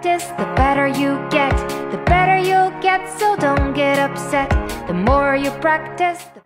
practice, the better you get. The better you'll get, so don't get upset. The more you practice, the